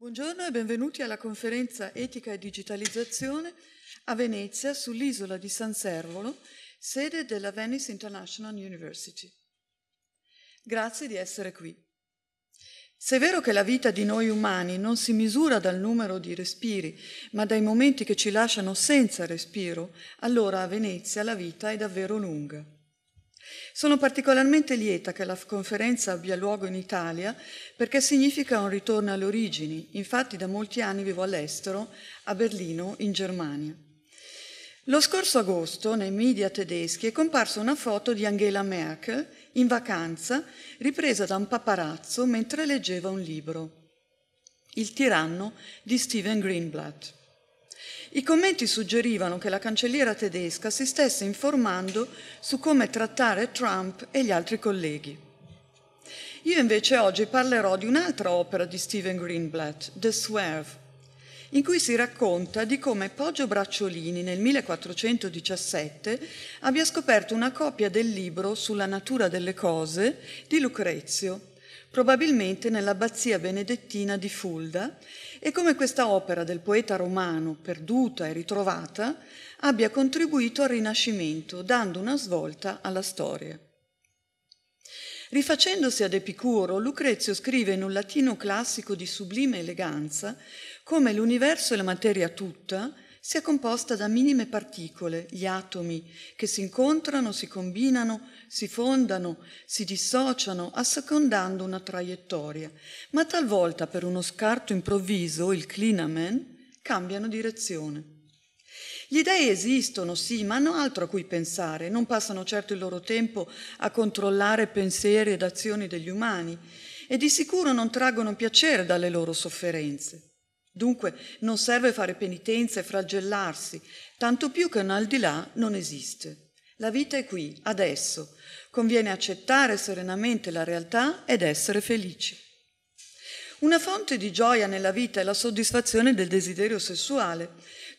Buongiorno e benvenuti alla conferenza Etica e Digitalizzazione a Venezia sull'isola di San Servolo, sede della Venice International University. Grazie di essere qui. Se è vero che la vita di noi umani non si misura dal numero di respiri, ma dai momenti che ci lasciano senza respiro, allora a Venezia la vita è davvero lunga. Sono particolarmente lieta che la conferenza abbia luogo in Italia perché significa un ritorno alle origini. Infatti da molti anni vivo all'estero, a Berlino, in Germania. Lo scorso agosto nei media tedeschi è comparsa una foto di Angela Merkel in vacanza ripresa da un paparazzo mentre leggeva un libro, Il tiranno di Steven Greenblatt. I commenti suggerivano che la cancelliera tedesca si stesse informando su come trattare Trump e gli altri colleghi. Io invece oggi parlerò di un'altra opera di Steven Greenblatt, The Swerve, in cui si racconta di come Poggio Bracciolini nel 1417 abbia scoperto una copia del libro sulla natura delle cose di Lucrezio, probabilmente nell'abbazia benedettina di Fulda, e come questa opera del poeta romano, perduta e ritrovata, abbia contribuito al Rinascimento, dando una svolta alla storia. Rifacendosi ad Epicuro, Lucrezio scrive in un latino classico di sublime eleganza come l'universo e la materia tutta sia composta da minime particole, gli atomi, che si incontrano, si combinano, si fondano, si dissociano, assecondando una traiettoria, ma talvolta per uno scarto improvviso, il clinamen, cambiano direzione. Gli dei esistono, sì, ma hanno altro a cui pensare, non passano certo il loro tempo a controllare pensieri ed azioni degli umani e di sicuro non traggono piacere dalle loro sofferenze. Dunque non serve fare penitenza e flagellarsi, tanto più che un al di là non esiste. La vita è qui, adesso. Conviene accettare serenamente la realtà ed essere felici. Una fonte di gioia nella vita è la soddisfazione del desiderio sessuale,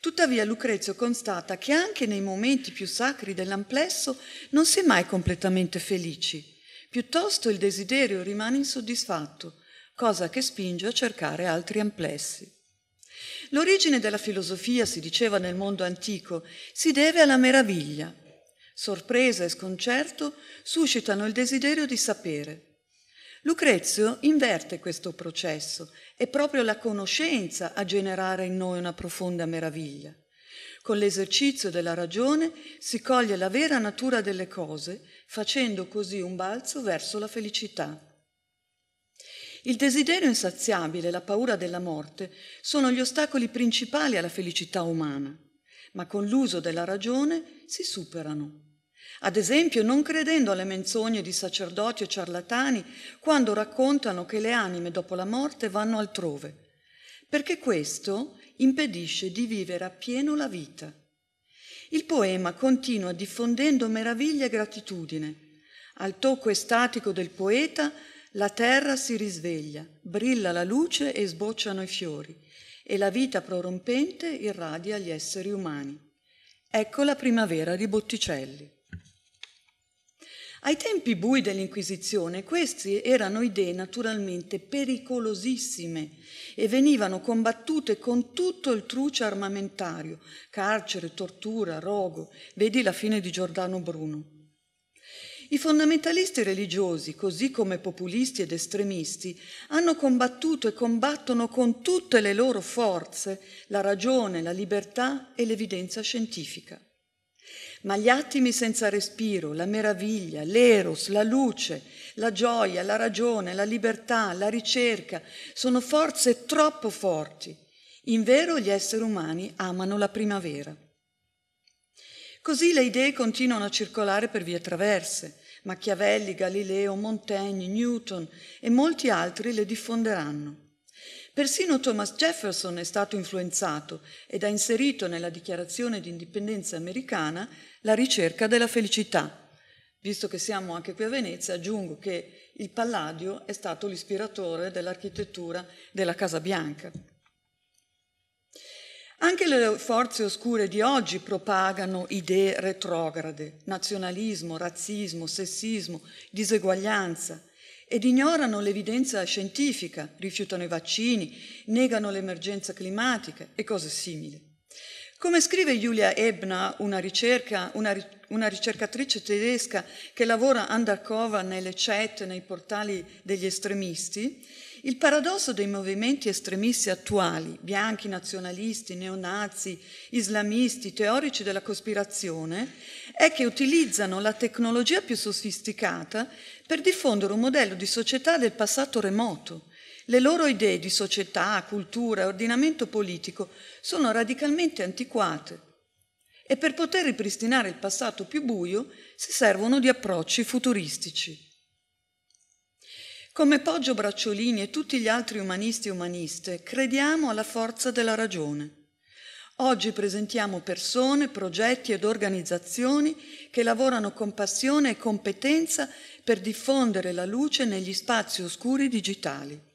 Tuttavia Lucrezio constata che anche nei momenti più sacri dell'amplesso non si è mai completamente felici. Piuttosto il desiderio rimane insoddisfatto, cosa che spinge a cercare altri amplessi. L'origine della filosofia, si diceva nel mondo antico, si deve alla meraviglia. Sorpresa e sconcerto suscitano il desiderio di sapere. Lucrezio inverte questo processo, è proprio la conoscenza a generare in noi una profonda meraviglia. Con l'esercizio della ragione si coglie la vera natura delle cose, facendo così un balzo verso la felicità. Il desiderio insaziabile e la paura della morte sono gli ostacoli principali alla felicità umana, ma con l'uso della ragione si superano. Ad esempio, non credendo alle menzogne di sacerdoti o ciarlatani quando raccontano che le anime dopo la morte vanno altrove, perché questo impedisce di vivere appieno la vita. Il poema continua diffondendo meraviglia e gratitudine. Al tocco estatico del poeta la terra si risveglia, brilla la luce e sbocciano i fiori, e la vita prorompente irradia gli esseri umani. Ecco la primavera di Botticelli. Ai tempi bui dell'Inquisizione queste erano idee naturalmente pericolosissime e venivano combattute con tutto il truce armamentario, carcere, tortura, rogo, vedi la fine di Giordano Bruno. I fondamentalisti religiosi, così come populisti ed estremisti, hanno combattuto e combattono con tutte le loro forze la ragione, la libertà e l'evidenza scientifica. Ma gli attimi senza respiro, la meraviglia, l'eros, la luce, la gioia, la ragione, la libertà, la ricerca, sono forze troppo forti. In vero gli esseri umani amano la primavera. Così le idee continuano a circolare per vie traverse. Machiavelli, Galileo, Montaigne, Newton e molti altri le diffonderanno. Persino Thomas Jefferson è stato influenzato ed ha inserito nella dichiarazione di indipendenza americana la ricerca della felicità. Visto che siamo anche qui a Venezia, aggiungo che il Palladio è stato l'ispiratore dell'architettura della Casa Bianca. Anche le forze oscure di oggi propagano idee retrograde, nazionalismo, razzismo, sessismo, diseguaglianza ed ignorano l'evidenza scientifica, rifiutano i vaccini, negano l'emergenza climatica e cose simili. Come scrive Julia Ebner, una, ricerca, una, una, ricercatrice tedesca che lavora undercover nelle chat, nei portali degli estremisti, il paradosso dei movimenti estremisti attuali, bianchi, nazionalisti, neonazi, islamisti, teorici della cospirazione, è che utilizzano la tecnologia più sofisticata per diffondere un modello di società del passato remoto. Le loro idee di società, cultura e ordinamento politico sono radicalmente antiquate e per poter ripristinare il passato più buio si servono di approcci futuristici. Come Poggio Bracciolini e tutti gli altri umanisti e umaniste, crediamo alla forza della ragione. Oggi presentiamo persone, progetti ed organizzazioni che lavorano con passione e competenza per diffondere la luce negli spazi oscuri digitali.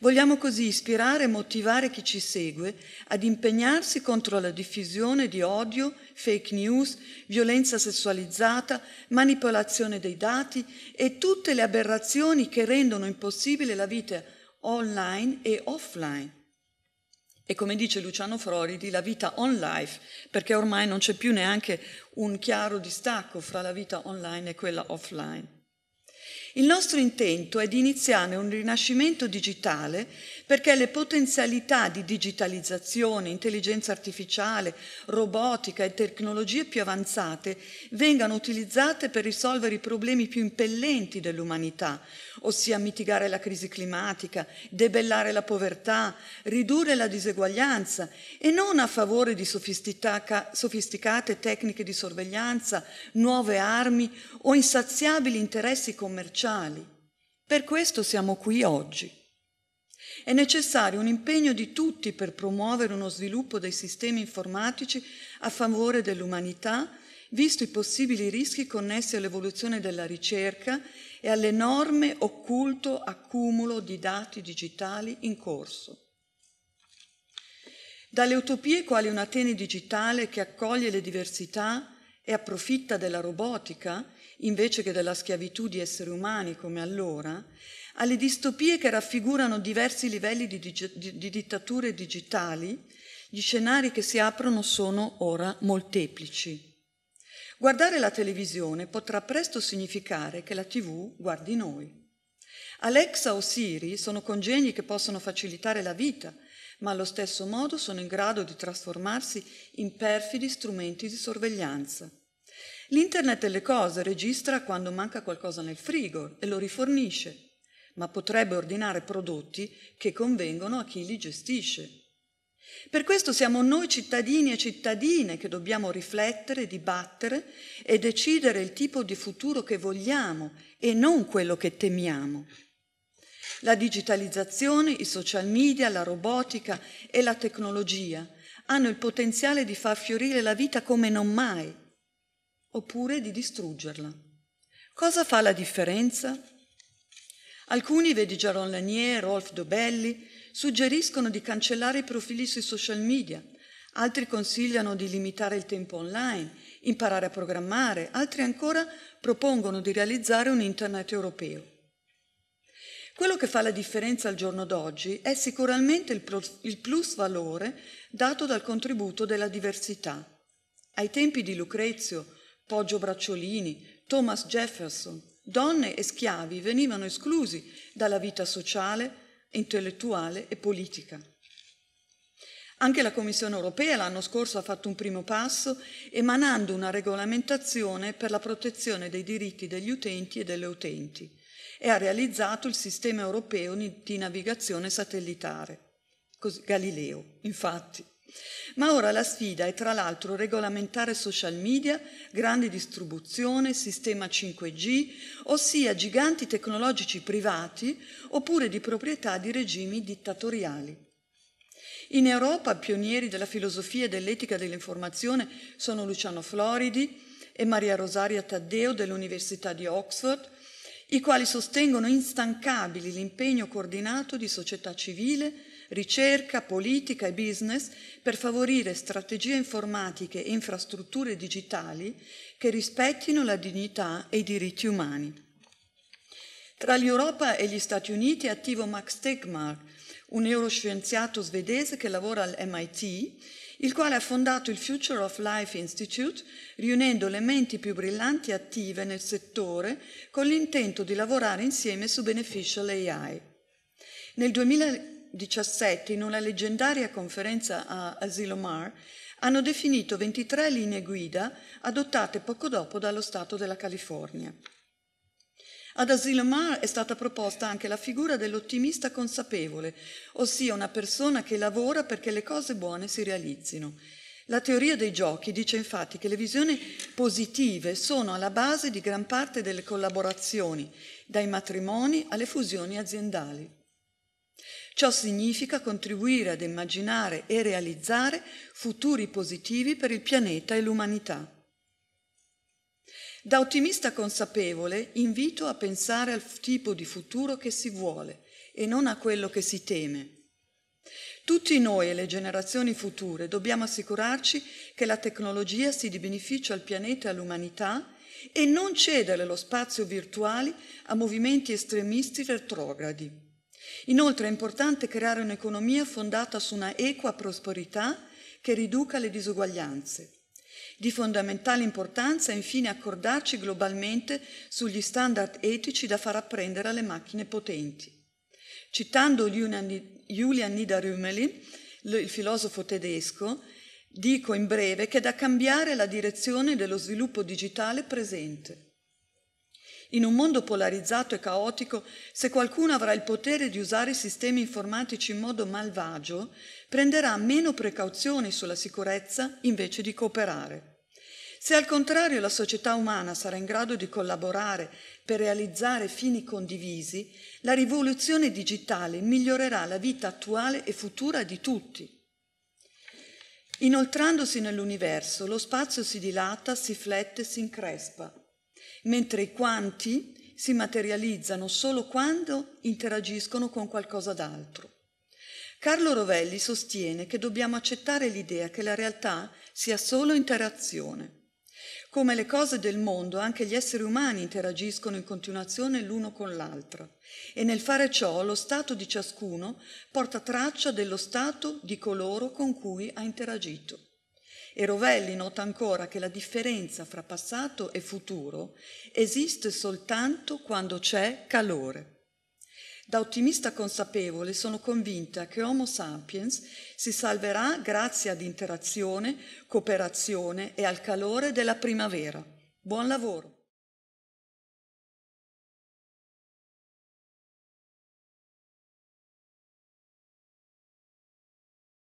Vogliamo così ispirare e motivare chi ci segue ad impegnarsi contro la diffusione di odio, fake news, violenza sessualizzata, manipolazione dei dati e tutte le aberrazioni che rendono impossibile la vita online e offline. E come dice Luciano Floridi, la vita on life, perché ormai non c'è più neanche un chiaro distacco fra la vita online e quella offline. Il nostro intento è di iniziare un rinascimento digitale perché le potenzialità di digitalizzazione, intelligenza artificiale, robotica e tecnologie più avanzate vengano utilizzate per risolvere i problemi più impellenti dell'umanità, ossia mitigare la crisi climatica, debellare la povertà, ridurre la diseguaglianza e non a favore di sofisticate tecniche di sorveglianza, nuove armi o insaziabili interessi commerciali. Per questo siamo qui oggi. È necessario un impegno di tutti per promuovere uno sviluppo dei sistemi informatici a favore dell'umanità, visto i possibili rischi connessi all'evoluzione della ricerca e all'enorme occulto accumulo di dati digitali in corso. Dalle utopie quali un'Atene digitale che accoglie le diversità e approfitta della robotica invece che della schiavitù di esseri umani come allora, alle distopie che raffigurano diversi livelli di, dig- di, di dittature digitali, gli scenari che si aprono sono ora molteplici. Guardare la televisione potrà presto significare che la TV guardi noi. Alexa o Siri sono congegni che possono facilitare la vita, ma allo stesso modo sono in grado di trasformarsi in perfidi strumenti di sorveglianza. L'Internet delle cose registra quando manca qualcosa nel frigo e lo rifornisce ma potrebbe ordinare prodotti che convengono a chi li gestisce. Per questo siamo noi cittadini e cittadine che dobbiamo riflettere, dibattere e decidere il tipo di futuro che vogliamo e non quello che temiamo. La digitalizzazione, i social media, la robotica e la tecnologia hanno il potenziale di far fiorire la vita come non mai, oppure di distruggerla. Cosa fa la differenza? Alcuni, vedi Jaron Lanier, Rolf Dobelli, suggeriscono di cancellare i profili sui social media, altri consigliano di limitare il tempo online, imparare a programmare, altri ancora propongono di realizzare un internet europeo. Quello che fa la differenza al giorno d'oggi è sicuramente il plus valore dato dal contributo della diversità. Ai tempi di Lucrezio, Poggio Bracciolini, Thomas Jefferson, donne e schiavi venivano esclusi dalla vita sociale, intellettuale e politica. Anche la Commissione europea l'anno scorso ha fatto un primo passo emanando una regolamentazione per la protezione dei diritti degli utenti e delle utenti e ha realizzato il sistema europeo di navigazione satellitare, Galileo, infatti. Ma ora la sfida è tra l'altro regolamentare social media, grande distribuzione, sistema 5G, ossia giganti tecnologici privati oppure di proprietà di regimi dittatoriali. In Europa pionieri della filosofia e dell'etica dell'informazione sono Luciano Floridi e Maria Rosaria Taddeo dell'Università di Oxford, i quali sostengono instancabili l'impegno coordinato di società civile, ricerca, politica e business per favorire strategie informatiche e infrastrutture digitali che rispettino la dignità e i diritti umani. Tra l'Europa e gli Stati Uniti è attivo Max Tegmark, un neuroscienziato svedese che lavora al MIT, il quale ha fondato il Future of Life Institute, riunendo le menti più brillanti attive nel settore con l'intento di lavorare insieme su beneficial AI. Nel 2017, in una leggendaria conferenza a Asilomar, hanno definito 23 linee guida adottate poco dopo dallo Stato della California. Ad Asilomar è stata proposta anche la figura dell'ottimista consapevole, ossia una persona che lavora perché le cose buone si realizzino. La teoria dei giochi dice infatti che le visioni positive sono alla base di gran parte delle collaborazioni, dai matrimoni alle fusioni aziendali. Ciò significa contribuire ad immaginare e realizzare futuri positivi per il pianeta e l'umanità. Da ottimista consapevole invito a pensare al tipo di futuro che si vuole e non a quello che si teme. Tutti noi e le generazioni future dobbiamo assicurarci che la tecnologia sia di beneficio al pianeta e all'umanità e non cedere lo spazio virtuale a movimenti estremisti retrogradi. Inoltre è importante creare un'economia fondata su una equa prosperità che riduca le disuguaglianze. Di fondamentale importanza è infine accordarci globalmente sugli standard etici da far apprendere alle macchine potenti. Citando Julian Niederrümelin, il filosofo tedesco, dico in breve che è da cambiare la direzione dello sviluppo digitale presente. In un mondo polarizzato e caotico, se qualcuno avrà il potere di usare i sistemi informatici in modo malvagio, prenderà meno precauzioni sulla sicurezza invece di cooperare. Se al contrario la società umana sarà in grado di collaborare per realizzare fini condivisi, la rivoluzione digitale migliorerà la vita attuale e futura di tutti. Inoltrandosi nell'universo, lo spazio si dilata, si flette, si increspa mentre i quanti si materializzano solo quando interagiscono con qualcosa d'altro. Carlo Rovelli sostiene che dobbiamo accettare l'idea che la realtà sia solo interazione. Come le cose del mondo, anche gli esseri umani interagiscono in continuazione l'uno con l'altro e nel fare ciò lo stato di ciascuno porta traccia dello stato di coloro con cui ha interagito. E Rovelli nota ancora che la differenza fra passato e futuro esiste soltanto quando c'è calore. Da ottimista consapevole sono convinta che Homo sapiens si salverà grazie ad interazione, cooperazione e al calore della primavera. Buon lavoro!